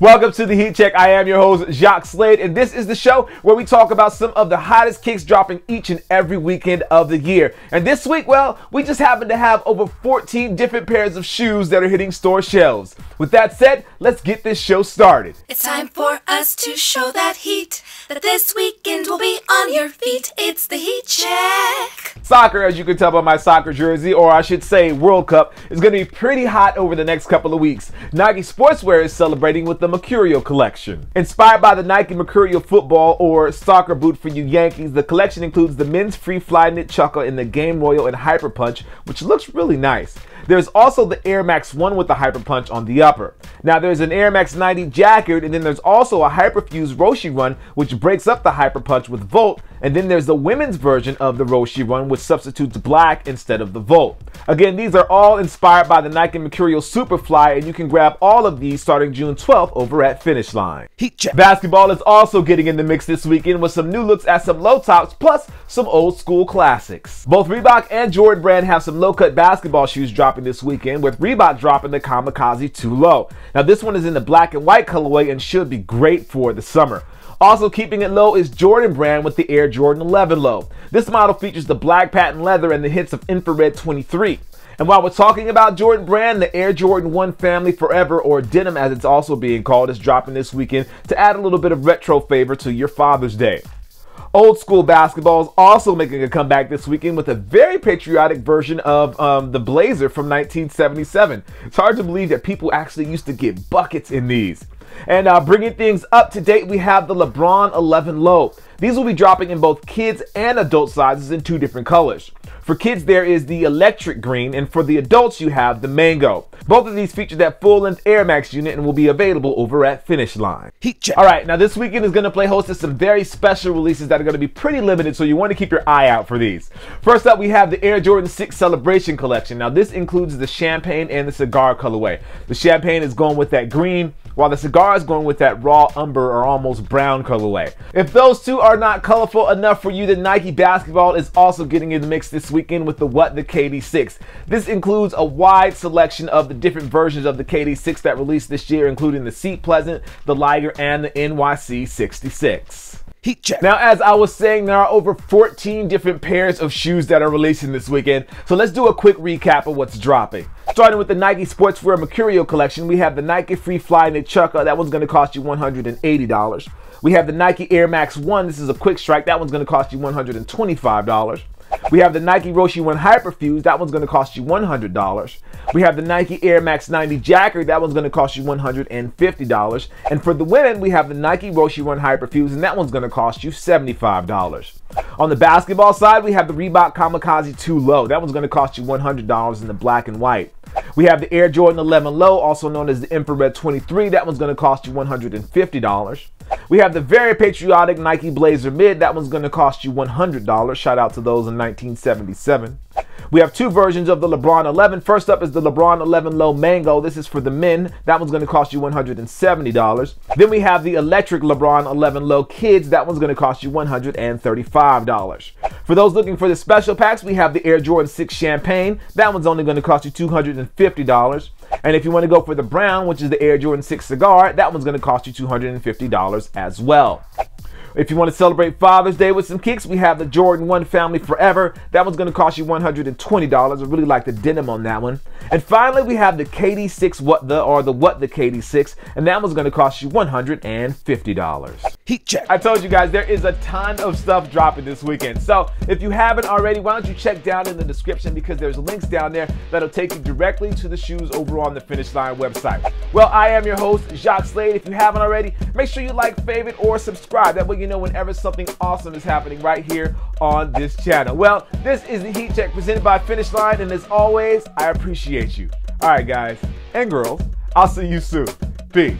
Welcome to the Heat Check. I am your host, Jacques Slade, and this is the show where we talk about some of the hottest kicks dropping each and every weekend of the year. And this week, well, we just happen to have over 14 different pairs of shoes that are hitting store shelves. With that said, let's get this show started. It's time for us to show that heat, that this weekend will be on your feet. It's the Heat Check. Soccer, as you can tell by my soccer jersey, or I should say World Cup, is going to be pretty hot over the next couple of weeks. Nike Sportswear is celebrating with the Mercurial collection. Inspired by the Nike Mercurial football or soccer boot for you Yankees, the collection includes the men's free fly knit chukka in the Game Royal and Hyper Punch, which looks really nice. There's also the Air Max 1 with the Hyper Punch on the upper. Now there's an Air Max 90 Jacquard, and then there's also a Hyperfuse Roshe Run, which breaks up the Hyper Punch with Volt, and then there's the women's version of the Roshe Run, which substitutes black instead of the Volt. Again, these are all inspired by the Nike Mercurial Superfly, and you can grab all of these starting June 12th over at Finish Line. Heat check. Basketball is also getting in the mix this weekend with some new looks at some low tops, plus some old school classics. Both Reebok and Jordan Brand have some low cut basketball shoes dropping this weekend, with Reebok dropping the Kamikaze 2 Low. Now, this one is in the black and white colorway and should be great for the summer. Also keeping it low is Jordan Brand with the Air Jordan 11 Low. This model features the black patent leather and the hits of infrared 23. And while we're talking about Jordan Brand, the Air Jordan 1 Family Forever, or Denim as it's also being called, is dropping this weekend to add a little bit of retro favor to your Father's Day. Old school basketball is also making a comeback this weekend with a very patriotic version of um, the Blazer from 1977. It's hard to believe that people actually used to get buckets in these. And uh, bringing things up to date, we have the LeBron 11 Low. These will be dropping in both kids and adult sizes in two different colors. For kids, there is the electric green, and for the adults, you have the mango. Both of these feature that full-length Air Max unit and will be available over at Finish Line. Heat check. All right, now this weekend is going to play host to some very special releases that are going to be pretty limited, so you want to keep your eye out for these. First up, we have the Air Jordan 6 Celebration Collection. Now, this includes the champagne and the cigar colorway. The champagne is going with that green, while the cigar is going with that raw umber or almost brown colorway. If those two are not colorful enough for you, then Nike Basketball is also getting in the mix this weekend with the What the KD6. This includes a wide selection of the different versions of the KD6 that released this year, including the Seat Pleasant, the Liger, and the NYC 66. Heat check. Now, as I was saying, there are over 14 different pairs of shoes that are releasing this weekend. So let's do a quick recap of what's dropping. Starting with the Nike Sportswear Mercurial collection, we have the Nike Free Fly Knit. That one's going to cost you $180. We have the Nike Air Max 1. This is a quick strike. That one's going to cost you $125. We have the Nike Roshe Run Hyperfuse. That one's going to cost you $100. We have the Nike Air Max 90 Jacquard. That one's going to cost you $150. And for the women, we have the Nike Roshe Run Hyperfuse, and that one's going to cost you $75. On the basketball side, we have the Reebok Kamikaze 2 Low. That one's going to cost you $100 in the black and white. We have the Air Jordan 11 Low, also known as the Infrared 23. That one's going to cost you $150. We have the very patriotic Nike Blazer Mid. That one's going to cost you $100. Shout out to those in 1977. We have two versions of the LeBron 11. First up is the LeBron 11 Low Mango. This is for the men. That one's going to cost you $170. Then we have the electric LeBron 11 Low Kids. That one's going to cost you $135. For those looking for the special packs, we have the Air Jordan 6 Champagne. That one's only going to cost you $250. And if you want to go for the brown, which is the Air Jordan 6 cigar, that one's going to cost you $250 as well. If you want to celebrate Father's Day with some kicks, we have the Jordan 1 Family Forever. That one's going to cost you $120. I really like the denim on that one. And finally, we have the KD6 What the or the What the KD6, and that one's going to cost you $150. Heat check. I told you guys there is a ton of stuff dropping this weekend. So if you haven't already, why don't you check down in the description because there's links down there that'll take you directly to the shoes over on the Finish Line website. Well, I am your host, Jacques Slade. If you haven't already, make sure you like, favorite, or subscribe. That way you know whenever something awesome is happening right here on this channel. Well, this is the Heat Check presented by Finish Line, and as always, I appreciate you. All right, guys and girls, I'll see you soon. Peace.